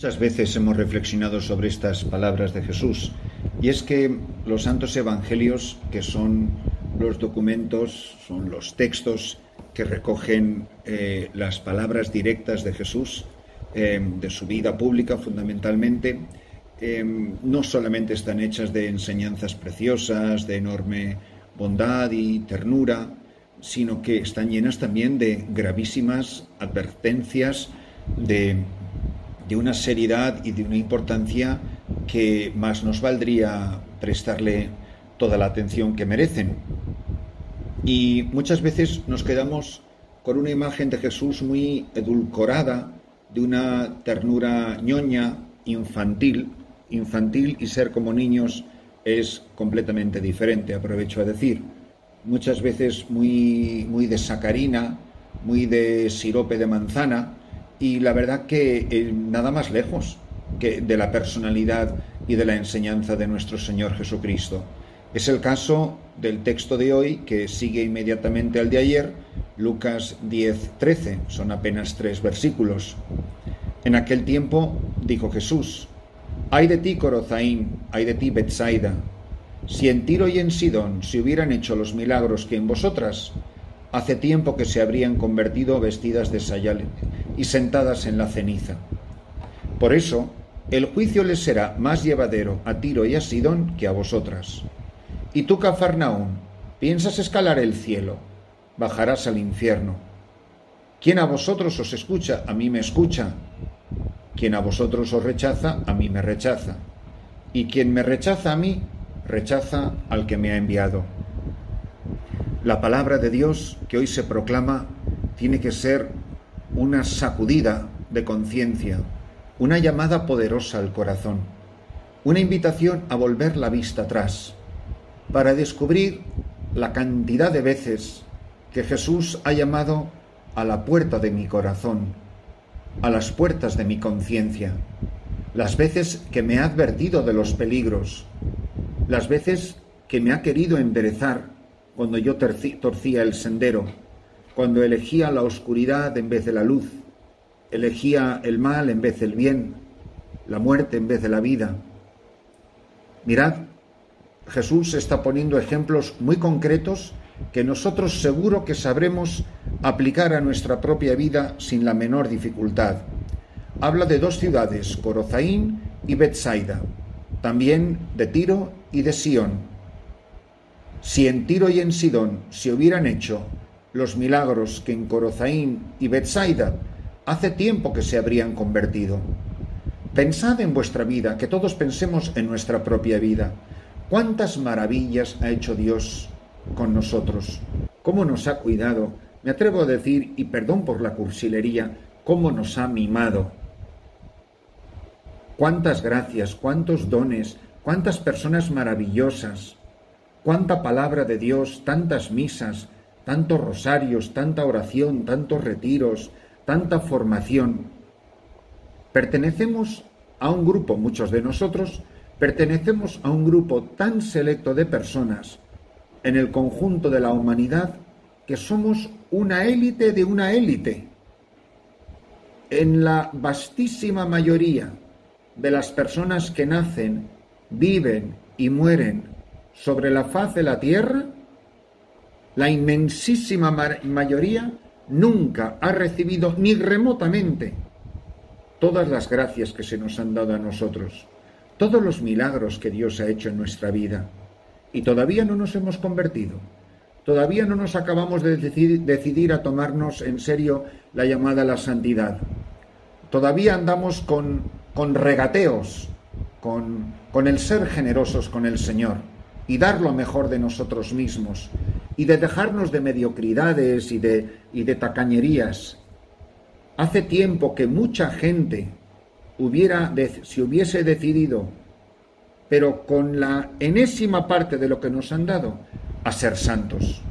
Muchas veces hemos reflexionado sobre estas palabras de Jesús y es que los santos evangelios, que son los documentos, son los textos que recogen eh, las palabras directas de Jesús, eh, de su vida pública fundamentalmente, eh, no solamente están hechas de enseñanzas preciosas, de enorme bondad y ternura, sino que están llenas también de gravísimas advertencias, de de una seriedad y de una importancia que más nos valdría prestarle toda la atención que merecen. Y muchas veces nos quedamos con una imagen de Jesús muy edulcorada, de una ternura ñoña, infantil, infantil y ser como niños es completamente diferente, aprovecho a decir. Muchas veces muy, muy de sacarina, muy de sirope de manzana, y la verdad que eh, nada más lejos que de la personalidad y de la enseñanza de nuestro Señor Jesucristo. Es el caso del texto de hoy que sigue inmediatamente al de ayer, Lucas 10, 13, son apenas tres versículos. En aquel tiempo dijo Jesús, Ay de ti, Corozaín, ay de ti, Betsaida, si en Tiro y en Sidón se hubieran hecho los milagros que en vosotras, hace tiempo que se habrían convertido vestidas de sayal y sentadas en la ceniza. Por eso, el juicio les será más llevadero a Tiro y a Sidón que a vosotras. Y tú, Cafarnaún, piensas escalar el cielo, bajarás al infierno. Quien a vosotros os escucha, a mí me escucha. Quien a vosotros os rechaza, a mí me rechaza. Y quien me rechaza a mí, rechaza al que me ha enviado. La palabra de Dios que hoy se proclama tiene que ser una sacudida de conciencia, una llamada poderosa al corazón, una invitación a volver la vista atrás, para descubrir la cantidad de veces que Jesús ha llamado a la puerta de mi corazón, a las puertas de mi conciencia, las veces que me ha advertido de los peligros, las veces que me ha querido enderezar cuando yo torcía el sendero, cuando elegía la oscuridad en vez de la luz, elegía el mal en vez del bien, la muerte en vez de la vida. Mirad, Jesús está poniendo ejemplos muy concretos que nosotros seguro que sabremos aplicar a nuestra propia vida sin la menor dificultad. Habla de dos ciudades, Corozaín y Betsaida, también de Tiro y de Sión, si en Tiro y en Sidón se hubieran hecho los milagros que en Corozaín y Betsaida hace tiempo que se habrían convertido. Pensad en vuestra vida, que todos pensemos en nuestra propia vida. ¿Cuántas maravillas ha hecho Dios con nosotros? ¿Cómo nos ha cuidado? Me atrevo a decir, y perdón por la cursilería, cómo nos ha mimado. Cuántas gracias, cuántos dones, cuántas personas maravillosas cuánta palabra de Dios, tantas misas, tantos rosarios, tanta oración, tantos retiros, tanta formación. Pertenecemos a un grupo, muchos de nosotros, pertenecemos a un grupo tan selecto de personas en el conjunto de la humanidad que somos una élite de una élite. En la vastísima mayoría de las personas que nacen, viven y mueren sobre la faz de la tierra, la inmensísima mayoría nunca ha recibido ni remotamente todas las gracias que se nos han dado a nosotros, todos los milagros que Dios ha hecho en nuestra vida. Y todavía no nos hemos convertido. Todavía no nos acabamos de decidir, a tomarnos en serio la llamada a la santidad. Todavía andamos con, con regateos, con, con el ser generosos con el Señor y dar lo mejor de nosotros mismos y de dejarnos de mediocridades y de, y de tacañerías. Hace tiempo que mucha gente hubiera, si hubiese decidido, pero con la enésima parte de lo que nos han dado, a ser santos.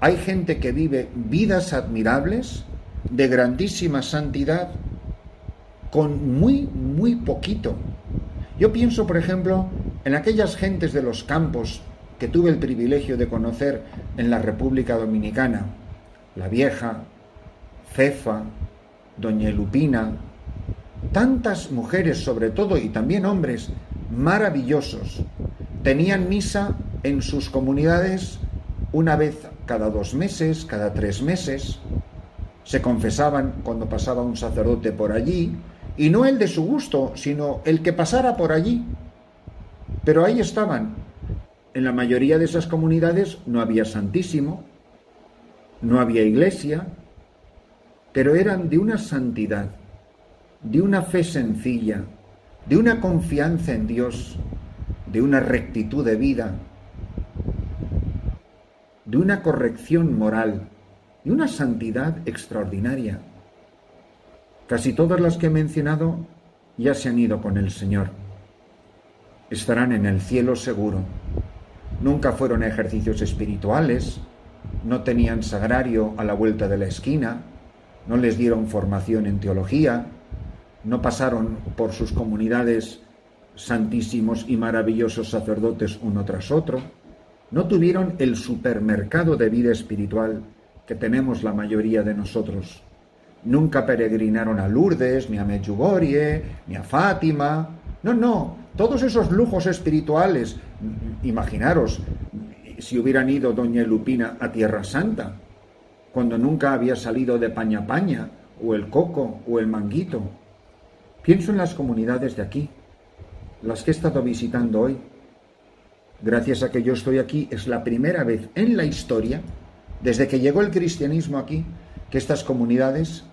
Hay gente que vive vidas admirables, de grandísima santidad, con muy, muy poquito. Yo pienso, por ejemplo, en aquellas gentes de los campos que tuve el privilegio de conocer en la República Dominicana, la vieja, Cefa, Doña Lupina, tantas mujeres sobre todo y también hombres maravillosos tenían misa en sus comunidades una vez cada dos meses, cada tres meses, se confesaban cuando pasaba un sacerdote por allí, y no el de su gusto, sino el que pasara por allí. Pero ahí estaban. En la mayoría de esas comunidades no había santísimo, no había iglesia, pero eran de una santidad, de una fe sencilla, de una confianza en Dios, de una rectitud de vida, de una corrección moral y una santidad extraordinaria. Casi todas las que he mencionado ya se han ido con el Señor. Estarán en el cielo seguro. Nunca fueron ejercicios espirituales, no tenían sagrario a la vuelta de la esquina, no les dieron formación en teología, no pasaron por sus comunidades santísimos y maravillosos sacerdotes uno tras otro, no tuvieron el supermercado de vida espiritual que tenemos la mayoría de nosotros. Nunca peregrinaron a Lourdes, ni a Medjugorje, ni a Fátima. No, no, todos esos lujos espirituales. Imaginaros si hubieran ido doña Lupina a Tierra Santa, cuando nunca había salido de Paña Paña, o el Coco, o el Manguito. Pienso en las comunidades de aquí, las que he estado visitando hoy. Gracias a que yo estoy aquí, es la primera vez en la historia desde que llegó el cristianismo aquí, que estas comunidades,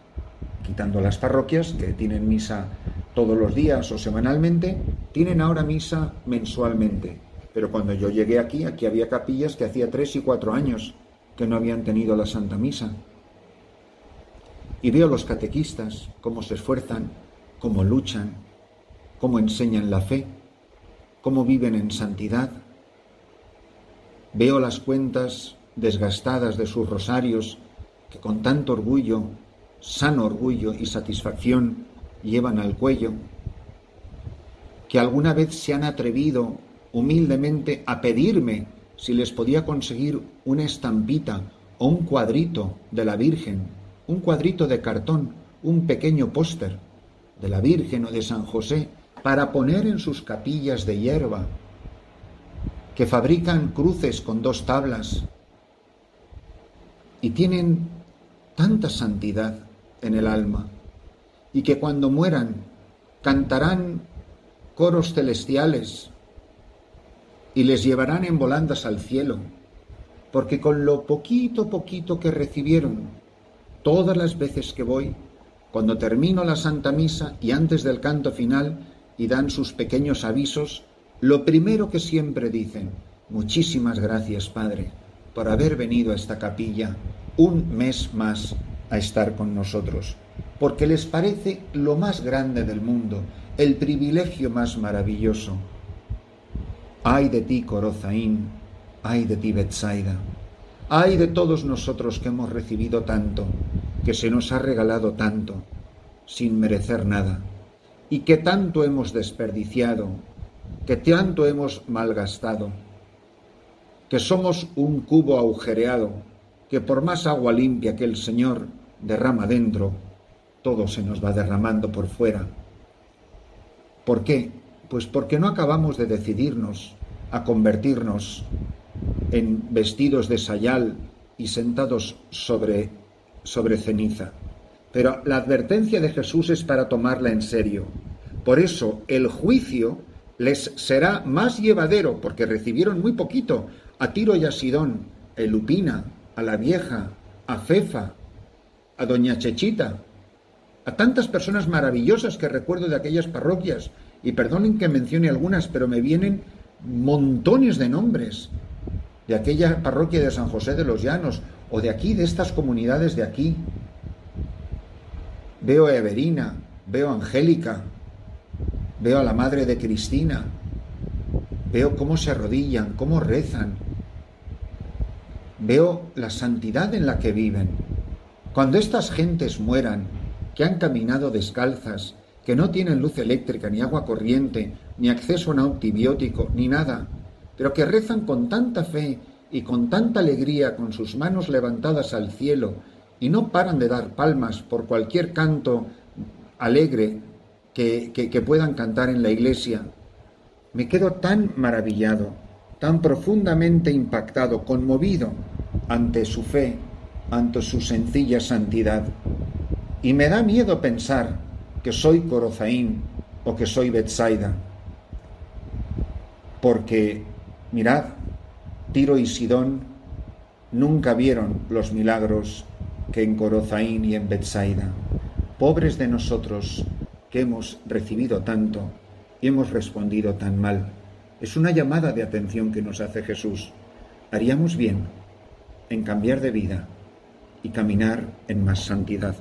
quitando las parroquias, que tienen misa todos los días o semanalmente, tienen ahora misa mensualmente. Pero cuando yo llegué aquí, aquí había capillas que hacía tres y cuatro años que no habían tenido la Santa Misa. Y veo los catequistas, cómo se esfuerzan, cómo luchan, cómo enseñan la fe, cómo viven en santidad. Veo las cuentas desgastadas de sus rosarios, que con tanto orgullo, sano orgullo y satisfacción llevan al cuello, que alguna vez se han atrevido humildemente a pedirme si les podía conseguir una estampita o un cuadrito de la Virgen, un cuadrito de cartón, un pequeño póster de la Virgen o de San José para poner en sus capillas de hierba, que fabrican cruces con dos tablas y tienen tanta santidad en el alma y que cuando mueran cantarán coros celestiales y les llevarán en volandas al cielo, porque con lo poquito, poquito que recibieron, todas las veces que voy, cuando termino la Santa Misa y antes del canto final y dan sus pequeños avisos, lo primero que siempre dicen, muchísimas gracias, Padre, por haber venido a esta capilla un mes más a estar con nosotros, porque les parece lo más grande del mundo, el privilegio más maravilloso. Ay de ti, Corozaín, ay de ti, Betsaida, ay de todos nosotros que hemos recibido tanto, que se nos ha regalado tanto, sin merecer nada, y que tanto hemos desperdiciado, que tanto hemos malgastado que somos un cubo agujereado, que por más agua limpia que el Señor derrama dentro, todo se nos va derramando por fuera. ¿Por qué? Pues porque no acabamos de decidirnos a convertirnos en vestidos de sayal y sentados sobre, sobre ceniza. Pero la advertencia de Jesús es para tomarla en serio. Por eso el juicio les será más llevadero, porque recibieron muy poquito, a Tiro y a Sidón, a Lupina, a la vieja, a Fefa, a Doña Chechita, tantas personas maravillosas que recuerdo de aquellas parroquias, y perdonen que mencione algunas, pero me vienen montones de nombres de aquella parroquia de San José de los Llanos, o de aquí, de estas comunidades de aquí. Veo a Everina, veo a Angélica, veo a la madre de Cristina, veo cómo se arrodillan, cómo rezan, veo la santidad en la que viven. Cuando estas gentes mueran, que han caminado descalzas, que no tienen luz eléctrica, ni agua corriente, ni acceso a un antibiótico, ni nada, pero que rezan con tanta fe y con tanta alegría con sus manos levantadas al cielo y no paran de dar palmas por cualquier canto alegre que, que puedan cantar en la iglesia, me quedo tan maravillado, tan profundamente impactado, conmovido ante su fe, ante su sencilla santidad. Y me da miedo pensar que soy Corozaín o que soy Betsaida. Porque, mirad, Tiro y Sidón nunca vieron los milagros que en Corozaín y en Betsaida. Pobres de nosotros que hemos recibido tanto y hemos respondido tan mal. Es una llamada de atención que nos hace Jesús. Haríamos bien en cambiar de vida y caminar en más santidad.